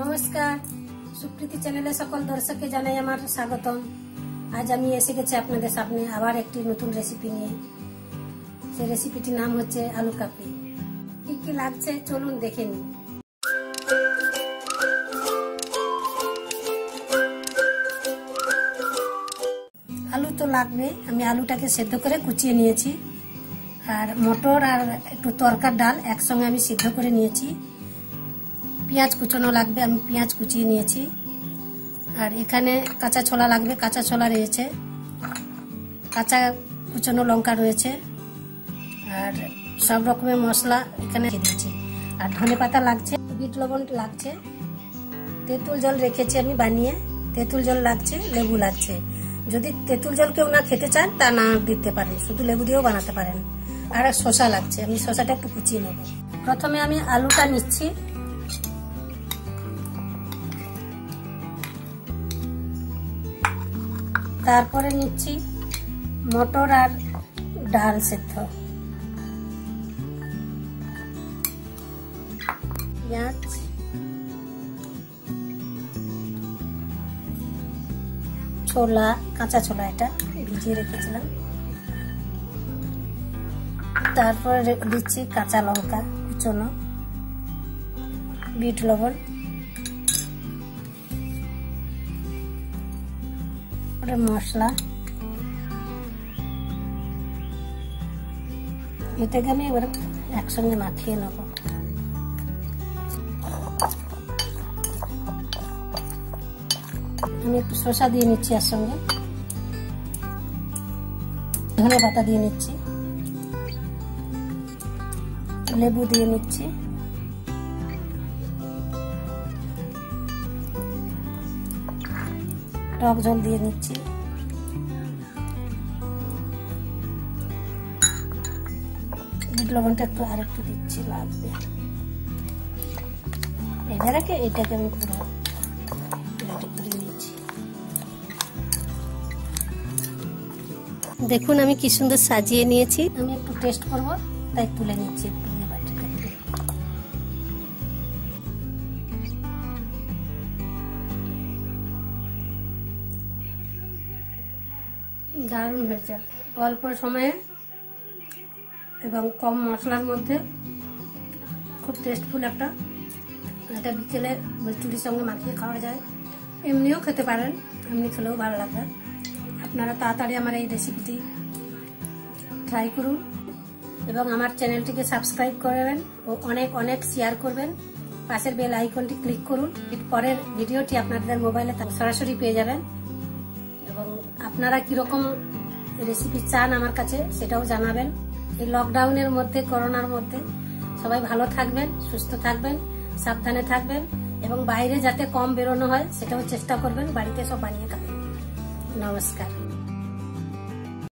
নমস্কার। সুপ্রীতি চ্যানেলে সকল দর্শককে জানাই আমার স্বাগতম। আজ আমি এসে গেছি আপনাদের সামনে আবার একটি নতুন রেসিপি নিয়ে। সেই রেসিপিটির নাম হচ্ছে আলু কাপড়ি কি কি লাগছে চলুন দেখে নিই। আলু তো লাগবে, আমি আলুটাকে সেদ্ধ করে কুচিয়ে নিয়েছি। আর মটর আর একটু তরকার ডাল একসঙ্গে আমি সিদ্ধ করে নিয়েছি। পেঁয়াজ কুচানো লাগবে, আমি পেঁয়াজ কুচিয়ে নিয়েছি। আর এখানে কাঁচা ছোলা লাগবে, কাঁচা ছোলা রয়েছে। কাঁচা কুচানো লঙ্কা রয়েছে। আর সব রকমের মশলা এখানে দিয়েছি। আর ধনে পাতা লাগছে, বিট লবণ লাগছে। তেঁতুল জল রেখেছি আমি বানিয়ে। তেঁতুল জল লাগছে, লেবু লাগছে। যদি তেঁতুল জল কেউ না খেতে চান, তা না দিতে পারেন। শুধু লেবু দিয়েও বানাতে পারেন। আর শশা লাগছে, আমি শশাটা একটু কুচিয়ে নেব। প্রথমে আমি আলুটা নিচ্ছি। তারপরে নিচ্ছি মটর আর ডাল সেদ্ধ। পেঁয়াজ। ছোলা, কাঁচা ছোলা এটা ভিজিয়ে রেখেছিলাম। তারপরে দিচ্ছি কাঁচা লঙ্কা কুচনো, বিট লবণ। মশলা। এটাকে আমি এবার একসঙ্গে মাখিয়ে নেব। আমি একটু শসা দিয়ে নিচ্ছি এর সঙ্গে। ধনে পাতা দিয়ে নিচ্ছি। লেবু দিয়ে নিচ্ছি। টক জল দিয়ে নিচ্ছি। লবণটা একটু আর একটু দিচ্ছি, লাগবে। এবারে এটাকে আমি নিচ্ছি। দেখুন আমি কি সুন্দর সাজিয়ে নিয়েছি। আমি একটু টেস্ট করব, তাই তুলে নিচ্ছি একটু। দারুণ হয়েছে। অল্প সময়ে এবং কম মশলার মধ্যে খুব টেস্টফুল একটা এটা বিকেলে মিষ্টির সঙ্গে মাখিয়ে খাওয়া যায়। এমনিও খেতে পারেন, এমনি খেলেও ভালো লাগবে আপনারা তাড়াতাড়ি আমার এই রেসিপিটি ট্রাই করুন এবং আমার চ্যানেলটিকে সাবস্ক্রাইব করবেন ও অনেক অনেক শেয়ার করবেন। পাশের বেল আইকনটি ক্লিক করুন। পরের ভিডিওটি আপনাদের মোবাইলে সরাসরি পেয়ে যাবেন। আপনারা কীরকম রেসিপি চান আমার কাছে সেটাও জানাবেন। এই লকডাউনের মধ্যে করোনার মধ্যে সবাই ভালো থাকবেন, সুস্থ থাকবেন, সাবধানে থাকবেন এবং বাইরে যাতে কম বেরোনো হয় সেটাও চেষ্টা করবেন, বাড়িতে সব বানিয়ে খাবেন। নমস্কার।